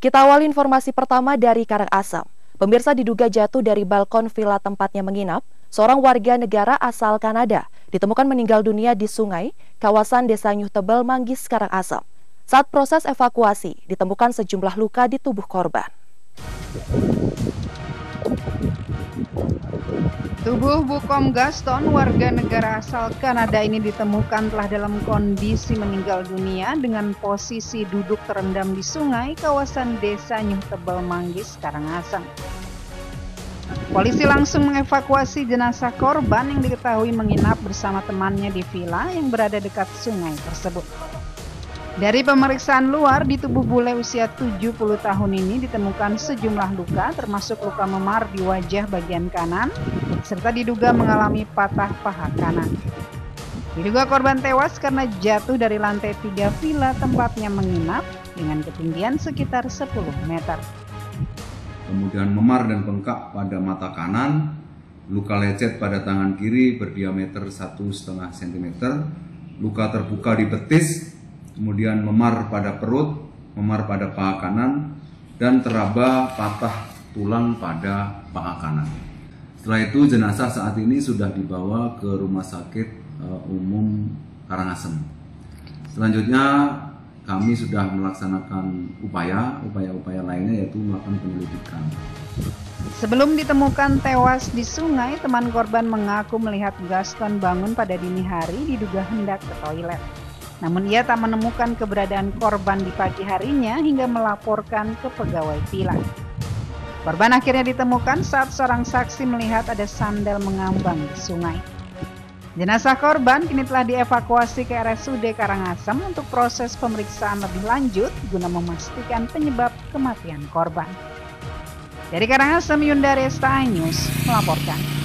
Kita awali informasi pertama dari Karangasem. Pemirsa diduga jatuh dari balkon villa tempatnya menginap, seorang warga negara asal Kanada ditemukan meninggal dunia di sungai kawasan Desa Nyuh Tebel, Manggis, Karangasem. Saat proses evakuasi, ditemukan sejumlah luka di tubuh korban. Tubuh Bukom Gaston, warga negara asal Kanada ini ditemukan telah dalam kondisi meninggal dunia dengan posisi duduk terendam di sungai kawasan desa Nyuh Tebel Manggis, Karangasem. Polisi langsung mengevakuasi jenazah korban yang diketahui menginap bersama temannya di villa yang berada dekat sungai tersebut. Dari pemeriksaan luar di tubuh bule usia 70 tahun ini ditemukan sejumlah luka termasuk luka memar di wajah bagian kanan serta diduga mengalami patah paha kanan. Diduga korban tewas karena jatuh dari lantai tiga villa tempatnya menginap dengan ketinggian sekitar 10 meter. Kemudian memar dan bengkak pada mata kanan, luka lecet pada tangan kiri berdiameter 1,5 cm, luka terbuka di betis kemudian memar pada perut, memar pada paha kanan, dan teraba patah tulang pada paha kanan. Setelah itu jenazah saat ini sudah dibawa ke rumah sakit uh, umum Karangasem. Selanjutnya kami sudah melaksanakan upaya, upaya-upaya lainnya yaitu melakukan penyelidikan. Sebelum ditemukan tewas di sungai, teman korban mengaku melihat Gaston bangun pada dini hari diduga hendak ke toilet. Namun ia tak menemukan keberadaan korban di pagi harinya hingga melaporkan ke pegawai villa. Korban akhirnya ditemukan saat seorang saksi melihat ada sandal mengambang di sungai. Jenazah korban kini telah dievakuasi ke RSUD Karangasem untuk proses pemeriksaan lebih lanjut guna memastikan penyebab kematian korban. Dari Karangasem, Yunda Resta melaporkan.